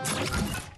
you